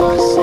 Só, só.